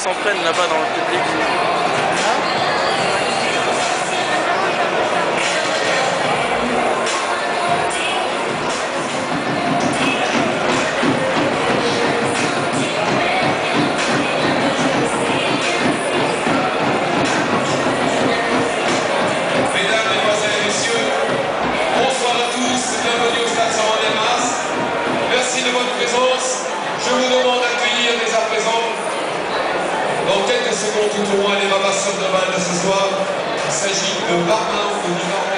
s'en prennent là-bas dans le public. s'agit de Barbin au numéro